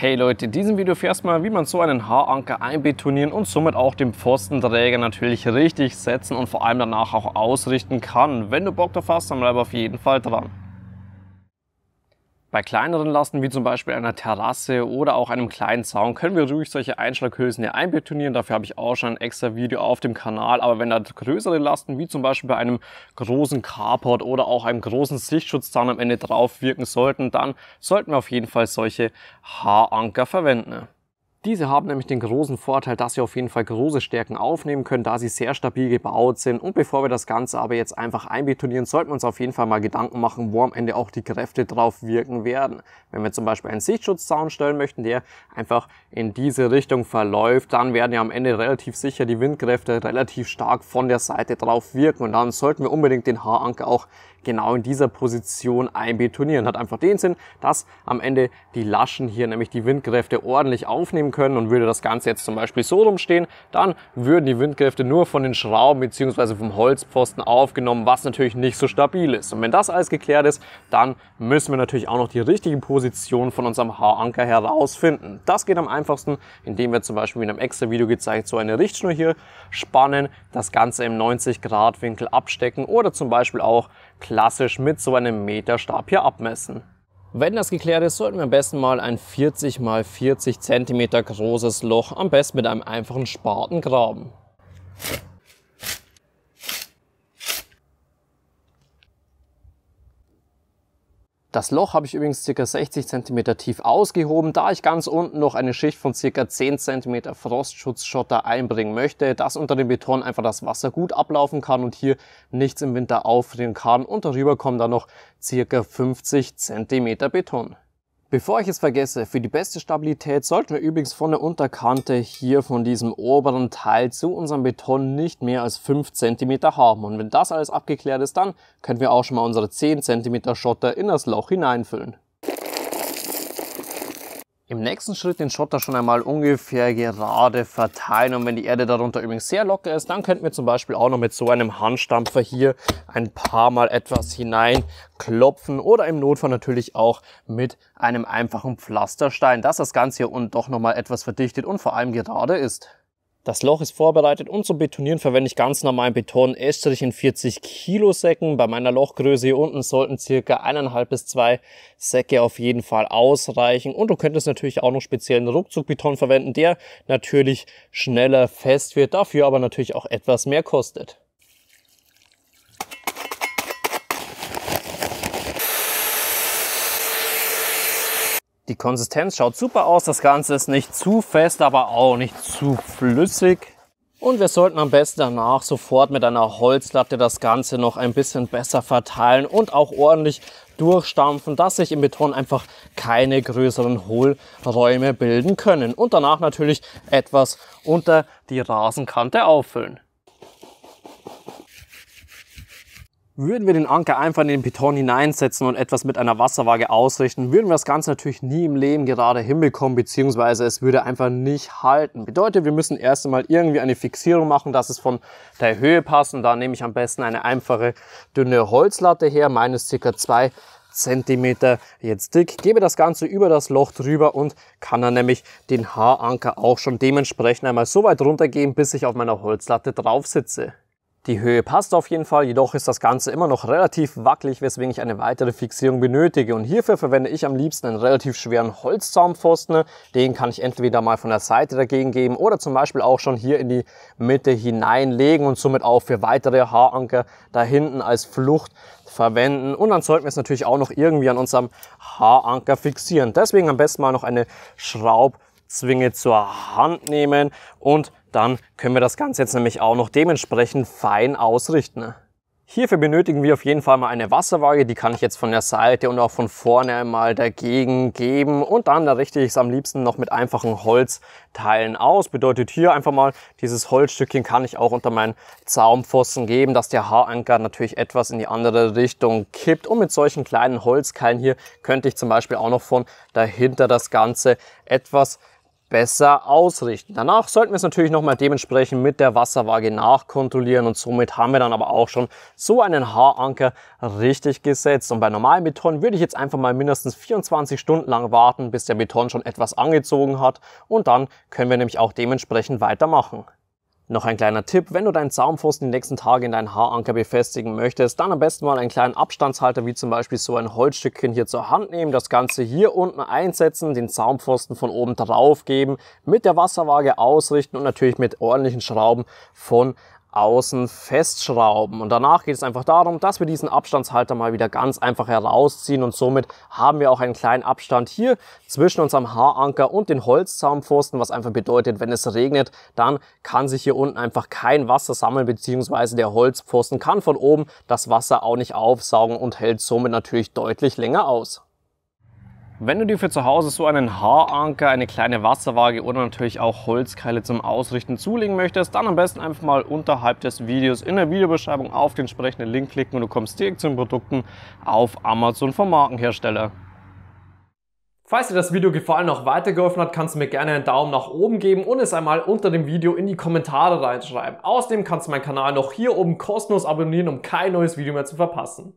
Hey Leute, in diesem Video fährst mal, wie man so einen Haaranker einbetonieren und somit auch den Pfostenträger natürlich richtig setzen und vor allem danach auch ausrichten kann. Wenn du Bock drauf hast, dann bleib auf jeden Fall dran. Bei kleineren Lasten wie zum Beispiel einer Terrasse oder auch einem kleinen Zaun können wir ruhig solche Einschlaghülsen hier einbetonieren. Dafür habe ich auch schon ein extra Video auf dem Kanal. Aber wenn da größere Lasten wie zum Beispiel bei einem großen Carport oder auch einem großen Sichtschutzzaun am Ende drauf wirken sollten, dann sollten wir auf jeden Fall solche Haaranker verwenden. Diese haben nämlich den großen Vorteil, dass sie auf jeden Fall große Stärken aufnehmen können, da sie sehr stabil gebaut sind. Und bevor wir das Ganze aber jetzt einfach einbetonieren, sollten wir uns auf jeden Fall mal Gedanken machen, wo am Ende auch die Kräfte drauf wirken werden. Wenn wir zum Beispiel einen Sichtschutzzaun stellen möchten, der einfach in diese Richtung verläuft, dann werden ja am Ende relativ sicher die Windkräfte relativ stark von der Seite drauf wirken. Und dann sollten wir unbedingt den Haaranker auch genau in dieser Position einbetonieren. Hat einfach den Sinn, dass am Ende die Laschen hier nämlich die Windkräfte ordentlich aufnehmen können und würde das Ganze jetzt zum Beispiel so rumstehen, dann würden die Windkräfte nur von den Schrauben bzw. vom Holzpfosten aufgenommen, was natürlich nicht so stabil ist. Und wenn das alles geklärt ist, dann müssen wir natürlich auch noch die richtige Position von unserem Haaranker herausfinden. Das geht am einfachsten, indem wir zum Beispiel in einem extra Video gezeigt so eine Richtschnur hier spannen, das Ganze im 90 Grad Winkel abstecken oder zum Beispiel auch klassisch mit so einem Meterstab hier abmessen. Wenn das geklärt ist, sollten wir am besten mal ein 40 x 40 cm großes Loch, am besten mit einem einfachen Spaten graben. Das Loch habe ich übrigens ca. 60 cm tief ausgehoben, da ich ganz unten noch eine Schicht von ca. 10 cm Frostschutzschotter einbringen möchte, dass unter dem Beton einfach das Wasser gut ablaufen kann und hier nichts im Winter auffrieren kann und darüber kommen dann noch ca. 50 cm Beton. Bevor ich es vergesse, für die beste Stabilität sollten wir übrigens von der Unterkante hier von diesem oberen Teil zu unserem Beton nicht mehr als 5 cm haben. Und wenn das alles abgeklärt ist, dann können wir auch schon mal unsere 10 cm Schotter in das Loch hineinfüllen. Im nächsten Schritt den Schotter schon einmal ungefähr gerade verteilen und wenn die Erde darunter übrigens sehr locker ist, dann könnten wir zum Beispiel auch noch mit so einem Handstampfer hier ein paar Mal etwas hineinklopfen oder im Notfall natürlich auch mit einem einfachen Pflasterstein, dass das Ganze hier unten doch nochmal etwas verdichtet und vor allem gerade ist. Das Loch ist vorbereitet und zum Betonieren verwende ich ganz normalen Beton Estrich in 40 Kilo Säcken. Bei meiner Lochgröße hier unten sollten circa eineinhalb bis zwei Säcke auf jeden Fall ausreichen. Und du könntest natürlich auch noch speziellen Ruckzuckbeton verwenden, der natürlich schneller fest wird, dafür aber natürlich auch etwas mehr kostet. Die Konsistenz schaut super aus. Das Ganze ist nicht zu fest, aber auch nicht zu flüssig. Und wir sollten am besten danach sofort mit einer Holzlatte das Ganze noch ein bisschen besser verteilen und auch ordentlich durchstampfen, dass sich im Beton einfach keine größeren Hohlräume bilden können. Und danach natürlich etwas unter die Rasenkante auffüllen. Würden wir den Anker einfach in den Beton hineinsetzen und etwas mit einer Wasserwaage ausrichten, würden wir das Ganze natürlich nie im Leben gerade hinbekommen, beziehungsweise es würde einfach nicht halten. Bedeutet, wir müssen erst einmal irgendwie eine Fixierung machen, dass es von der Höhe passt und da nehme ich am besten eine einfache dünne Holzlatte her, meines ca. 2 Zentimeter jetzt dick, gebe das Ganze über das Loch drüber und kann dann nämlich den Haaranker auch schon dementsprechend einmal so weit runtergehen, bis ich auf meiner Holzlatte drauf sitze. Die Höhe passt auf jeden Fall, jedoch ist das Ganze immer noch relativ wackelig, weswegen ich eine weitere Fixierung benötige. Und hierfür verwende ich am liebsten einen relativ schweren Holzzaunpfosten. Den kann ich entweder mal von der Seite dagegen geben oder zum Beispiel auch schon hier in die Mitte hineinlegen und somit auch für weitere Haaranker da hinten als Flucht verwenden. Und dann sollten wir es natürlich auch noch irgendwie an unserem Haaranker fixieren. Deswegen am besten mal noch eine Schraubzwinge zur Hand nehmen und dann können wir das Ganze jetzt nämlich auch noch dementsprechend fein ausrichten. Hierfür benötigen wir auf jeden Fall mal eine Wasserwaage, die kann ich jetzt von der Seite und auch von vorne mal dagegen geben und dann da richte ich es am liebsten noch mit einfachen Holzteilen aus. Bedeutet hier einfach mal, dieses Holzstückchen kann ich auch unter meinen Zaumpfosten geben, dass der Haaranker natürlich etwas in die andere Richtung kippt und mit solchen kleinen Holzkeilen hier könnte ich zum Beispiel auch noch von dahinter das Ganze etwas besser ausrichten. Danach sollten wir es natürlich nochmal dementsprechend mit der Wasserwaage nachkontrollieren und somit haben wir dann aber auch schon so einen Haaranker richtig gesetzt. Und bei normalem Beton würde ich jetzt einfach mal mindestens 24 Stunden lang warten, bis der Beton schon etwas angezogen hat und dann können wir nämlich auch dementsprechend weitermachen. Noch ein kleiner Tipp, wenn du deinen Zaunpfosten die nächsten Tage in deinen Haaranker befestigen möchtest, dann am besten mal einen kleinen Abstandshalter, wie zum Beispiel so ein Holzstückchen hier zur Hand nehmen, das Ganze hier unten einsetzen, den Zaunpfosten von oben drauf geben, mit der Wasserwaage ausrichten und natürlich mit ordentlichen Schrauben von außen festschrauben. Und danach geht es einfach darum, dass wir diesen Abstandshalter mal wieder ganz einfach herausziehen und somit haben wir auch einen kleinen Abstand hier zwischen unserem Haaranker und den Holzzaunpfosten, was einfach bedeutet, wenn es regnet, dann kann sich hier unten einfach kein Wasser sammeln, beziehungsweise der Holzpfosten kann von oben das Wasser auch nicht aufsaugen und hält somit natürlich deutlich länger aus. Wenn du dir für zu Hause so einen Haaranker, eine kleine Wasserwaage oder natürlich auch Holzkeile zum Ausrichten zulegen möchtest, dann am besten einfach mal unterhalb des Videos in der Videobeschreibung auf den entsprechenden Link klicken und du kommst direkt zu den Produkten auf Amazon vom Markenhersteller. Falls dir das Video gefallen und auch weitergeholfen hat, kannst du mir gerne einen Daumen nach oben geben und es einmal unter dem Video in die Kommentare reinschreiben. Außerdem kannst du meinen Kanal noch hier oben kostenlos abonnieren, um kein neues Video mehr zu verpassen.